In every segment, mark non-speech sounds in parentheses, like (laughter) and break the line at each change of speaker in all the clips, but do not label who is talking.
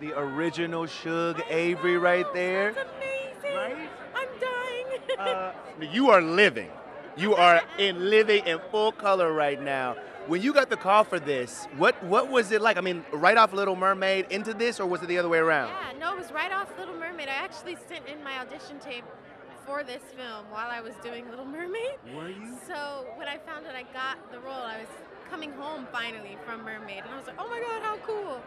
The original Shug Avery right there.
That's amazing.
Right?
I'm dying.
Uh, (laughs) you are living. You are in living in full color right now. When you got the call for this, what what was it like? I mean, right off Little Mermaid into this, or was it the other way around?
yeah, no, it was right off Little Mermaid. I actually sent in my audition tape for this film while I was doing Little Mermaid.
Were you?
So when I found out I got the role, I was coming home finally from Mermaid, and I was like, oh my god, how cool!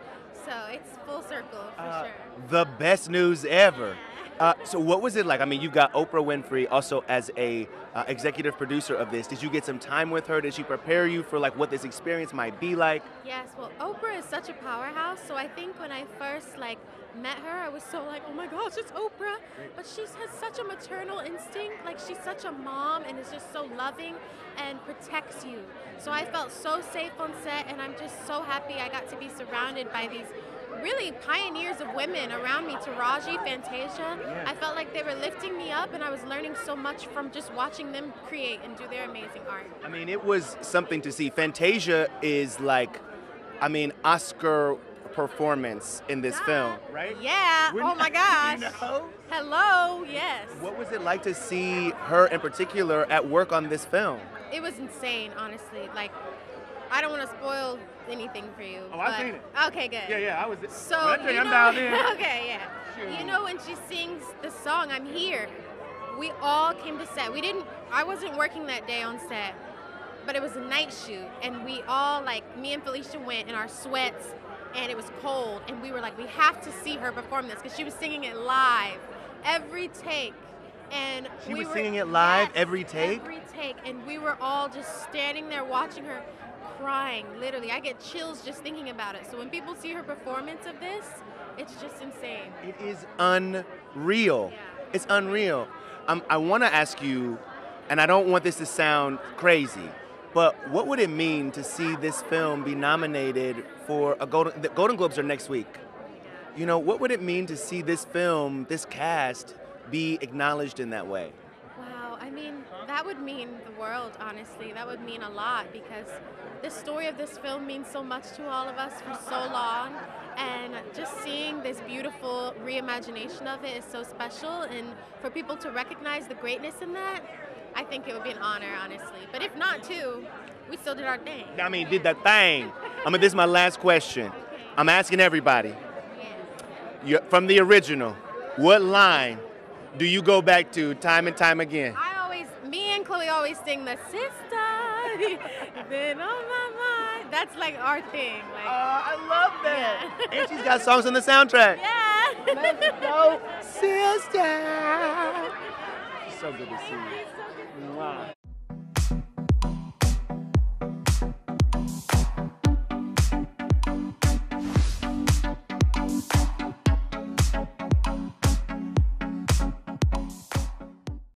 So it's full circle for
Uh,
sure.
The best news ever. Uh, so what was it like? I mean, you got Oprah Winfrey also as a uh, executive producer of this. Did you get some time with her? Did she prepare you for like what this experience might be like?
Yes, well, Oprah is such a powerhouse. So I think when I first like met her, I was so like, oh my gosh, it's Oprah. But she has such a maternal instinct. Like she's such a mom and is just so loving and protects you. So I felt so safe on set, and I'm just so happy I got to be surrounded by these really pioneers of women around me. Taraji, Fantasia.
Yeah.
I felt like they were lifting me up, and I was learning so much from just watching them create and do their amazing art.
I mean, it was something to see. Fantasia is like, I mean, Oscar performance in this film, right?
Yeah.
Wouldn't-
oh my (laughs) gosh.
You know?
Hello. Yes.
What was it like to see her in particular at work on this film?
It was insane, honestly. Like, I don't want to spoil anything for you.
Oh, I've seen it.
Okay, good.
yeah, yeah, I was.
So you
I'm
know,
dialed in. (laughs)
okay, yeah.
Shoot.
You know when she sings the song "I'm Here," we all came to set. We didn't. I wasn't working that day on set, but it was a night shoot, and we all like me and Phylicia went in our sweats, and it was cold, and we were like, we have to see her perform this because she was singing it live, every take. And
She
we
was
were-
singing it live
Yes,
every take?
Every take, and we were all just standing there watching her, crying. Literally, I get chills just thinking about it. So when people see her performance of this, it's just insane.
It is unreal.
Yeah.
It's unreal. Um, I want to ask you, and I don't want this to sound crazy, but what would it mean to see this film be nominated for a Golden? The Golden Globes are next week. You know, what would it mean to see this film, this cast, be acknowledged in that way?
Wow, I mean, that would mean the world, honestly. That would mean a lot because the story of this film means so much to all of us for so long. And just seeing this beautiful reimagination of it is so special. And for people to recognize the greatness in that, I think it would be an honor, honestly. But if not, too, we still did our thing.
I mean, did that thing. I mean, this is my last question. I'm asking everybody. You from the original, what line do you go back to time and time again?
I always, me and Chloe always sing the sister, (laughs) been on my mind. That's like our thing. Like,
I love
that. Yeah.
and she's got songs on the soundtrack.
yeah.
Let's go, sister. So good to see you. Mwah.